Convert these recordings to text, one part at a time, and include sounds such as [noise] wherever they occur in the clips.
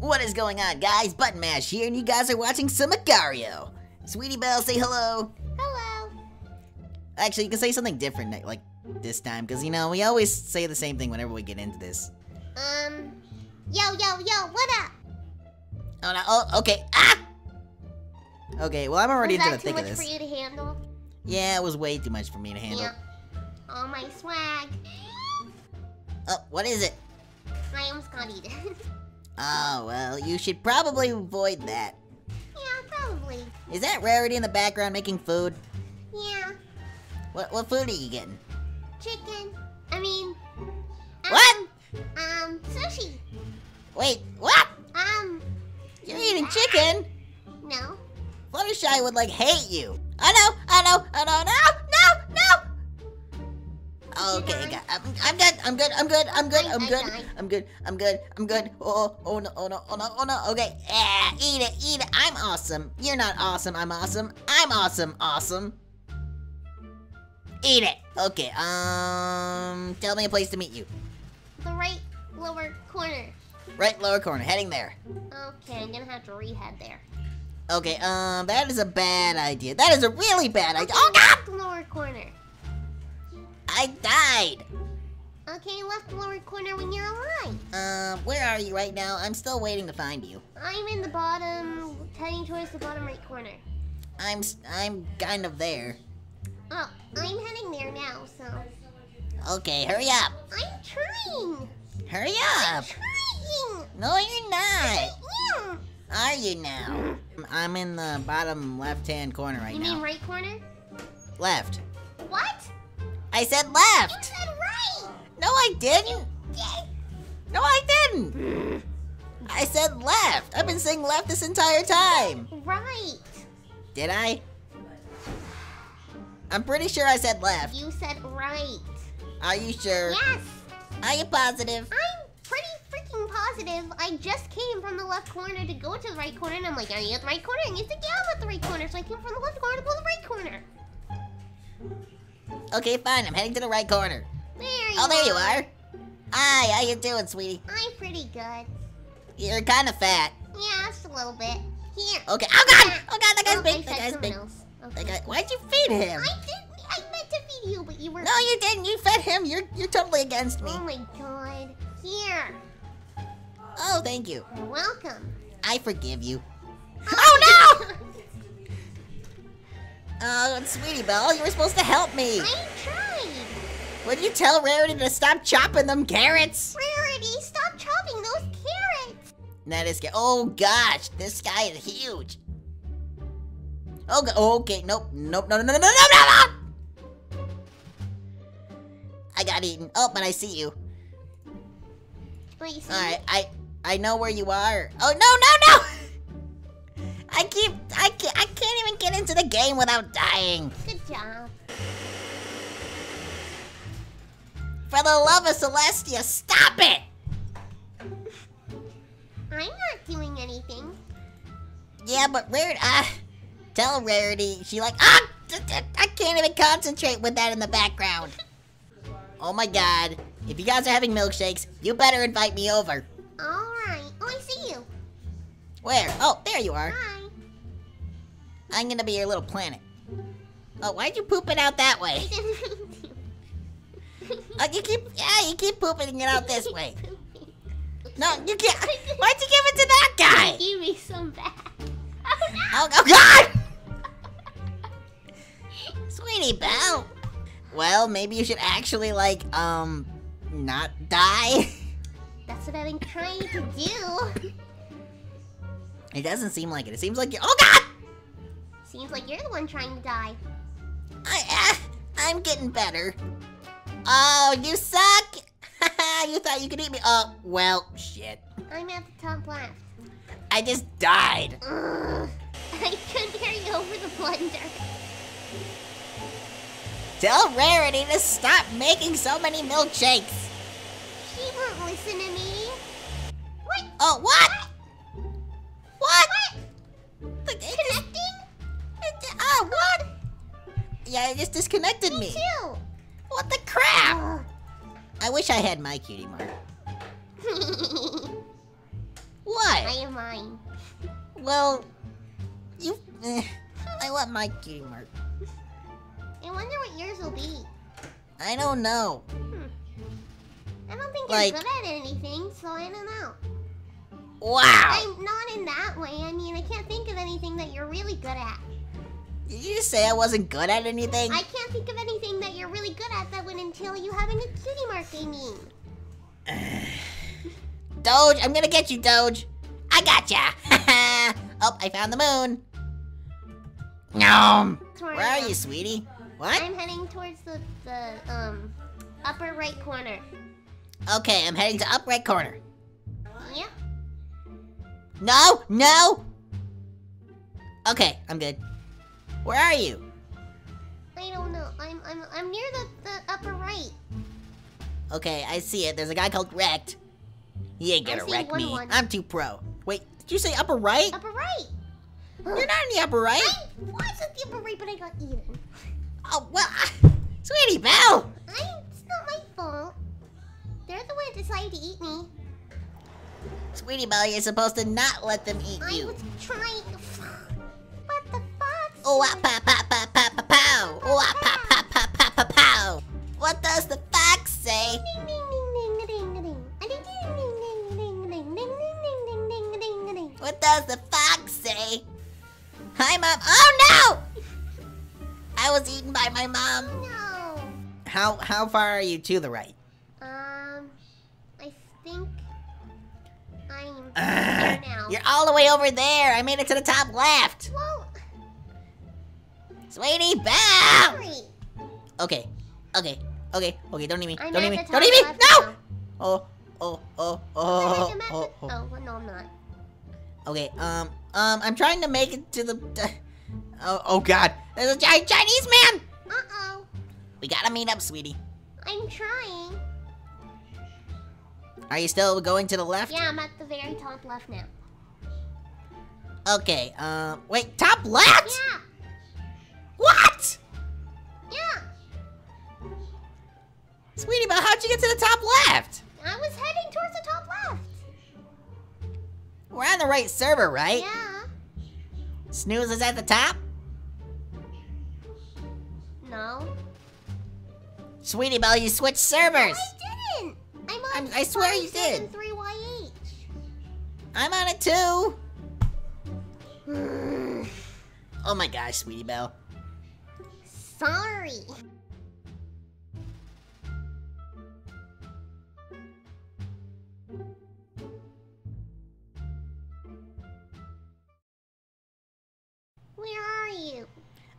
What is going on, guys? Button Mash here, and you guys are watching some. Sweetie Belle, say hello. Hello. Actually, you can say something different, like this time, because you know we always say the same thing whenever we get into this. Um, yo, yo, yo, what up? Oh no! Oh, okay. Ah. Okay, well I'm already Was into the too much for you to handle? Yeah, it was way too much for me to handle. Yeah. All my swag. Oh, what is it? I almost got eaten. [laughs] Oh well, you should probably avoid that. yeah, probably. Is that Rarity in the background making food? Yeah. What what food are you getting? Chicken. I mean. Um, What? Um, sushi. Wait, what? Um, You're eating chicken? no. Fluttershy would like hate you. I know, I know, I know, no, no, no. Okay, done? got, I'm, I'm good, I'm good, I'm good, I'm good, I'm good. I'm good, I'm good, I'm good. Oh, oh, oh no, oh no, oh no, oh no. Okay, yeah, eat it, eat it. I'm awesome. You're not awesome. I'm awesome. I'm awesome. Awesome. Eat it. Okay. Um, tell me a place to meet you. The right lower corner. Right lower corner, heading there. Okay, I'm gonna have to rehead there. Okay. Um, that is a bad idea. That is a really bad idea. Oh God! Lower corner. I died. Okay, left lower corner when you're alive. Um, where are you right now? I'm still waiting to find you. I'm in the bottom, heading towards the bottom right corner. I'm I'm kind of there. Oh, I'm heading there now, so. Okay, hurry up. I'm trying! Hurry up. I'm trying! No, you're not. Yeah. Are you now? I'm in the bottom left-hand corner right You now. mean right corner? Left. What? I said left. You said right! No, I didn't. No, I didn't. I said left. I've been saying left this entire time. Right! Did I? I'm pretty sure I said left. You said right. Are you sure? Yes! Are you positive? I'm pretty freaking positive. I just came from the left corner to go to the right corner, and I'm like, are you at the right corner? And you said, yeah, I'm at the right corner. So I came from the left corner to go to the right corner. Okay, fine. I'm heading to the right corner. There you Oh, there you are. are. Hi, how you doing, sweetie? I'm pretty good. You're kind of fat. Yeah, just a little bit. Here. Okay. Oh God! Oh God! That guy's Oh, big. That guy's big. else. That Okay. guy. Why'd you feed him? I didn't. I meant to feed you, but you were. No, you didn't. You fed him. You're you're totally against me. Oh my god. Here. Oh, thank you. You're welcome. I forgive you. Oh no! Oh, sweetie Belle, you were supposed to help me. I tried. Would you tell Rarity to stop chopping them carrots? Rarity, stop chopping those carrots. That is. ga- Oh gosh, this guy is huge. Oh, go- oh, okay. Nope. Nope. No. No. No. No. No. No. No. I got eaten. Oh, but I see you. Wait, you see? All right. I I know where you are. Oh no. No. No. [laughs] I keep. I can't. I can't even get into the game without dying. Good job. For the love of Celestia, stop it! I'm not doing anything. Yeah, but Rarity, ah, tell Rarity, she like, ah, I can't even concentrate with that in the background. [laughs] Oh my god, if you guys are having milkshakes, you better invite me over. Alright. Oh, I see you. Where? Oh, there you are. Hi. I'm gonna be your little planet. Oh, why'd you poop it out that way? didn't mean to. Oh, you keep, yeah, you keep pooping it out this way. [laughs] No, you can't. Why'd you give it to that guy? [laughs] Give me some back. Oh no! Oh, oh god! [laughs] Sweetie Belle. Well, maybe you should actually, like, um, not die. That's what I've been trying to do. It doesn't seem like it. It seems like you're. Oh god! Seems like you're the one trying to die. I, uh, I'm getting better. Oh, you suck! [laughs] you thought you could eat me? Oh, well, shit. I'm at the top left. I just died. Ugh. [laughs] I couldn't carry over the blender. Tell Rarity to stop making so many milkshakes. She won't listen to me. What? Oh? What? Yeah, it just disconnected Me me. too. What the crap? Ugh. I wish I had my cutie mark. [laughs] What? I am mine. Well, you. eh, I want my cutie mark. I wonder what yours will be. I don't know. I don't think Like- you're good at anything, so I don't know. Wow. I'm not in that way. I mean, I can't think of anything that you're really good at. Did you say I wasn't good at anything? I can't think of anything that you're really good at that would entail you having a cutie mark, I [sighs] mean. Doge, I'm gonna get you, Doge. I gotcha. [laughs] oh, I found the moon. Nom. Where are you, sweetie? What? I'm heading towards the, the um upper right corner. Okay, I'm heading to up right corner. Yep. No, no. Okay, I'm good. Where are you? I don't know. I'm I'm I'm near the, the upper right. Okay, I see it. There's a guy called Wrecked. He ain't gonna wreck me. one. I'm too pro. Wait, did you say upper right? Upper right. You're not in the upper right. I was at the upper right, but I got eaten. Oh well, [laughs] sweetie Belle. I it's not my fault. They're the one that decided to eat me. Sweetie Belle, you're supposed to not let them eat I you. was trying [sighs] What does the fox say? What does the fox say? Hi, Mom. Oh, no! I was eaten by my mom. No. How, how far are you to the right? Um, I think I'm uh, You're all the way over there. I made it to the top left. What? Sweetie Belle. Okay, okay, okay, okay. Don't eat me. I'm don't eat me. Don't eat me. No. Oh, oh, oh, oh, oh, oh. Oh, no, I'm not. Okay, um, um, I'm trying to make it to the. [laughs] oh, oh God! There's a giant Chinese man. Uh-oh. We gotta meet up, sweetie. I'm trying. Are you still going to the left? Yeah, I'm at the very top left now. Okay. Um. Wait. Top left. Yeah, Sweetie, but how'd you get to the top left? I was heading towards the top left. We're on the right server, right? Yeah. Snooze is at the top. No. Sweetie Belle, you switched servers. I didn't. I'm on. I'm- I swear you did. 573YH. I'm on it too. [sighs] Oh my gosh, Sweetie Belle. Sorry.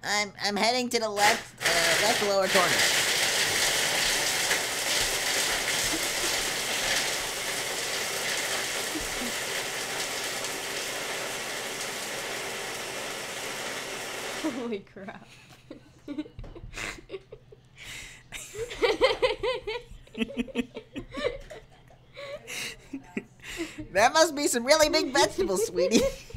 I'm I'm heading to the left, uh, left lower corner. Holy crap. That must be some really big vegetables, sweetie. [laughs]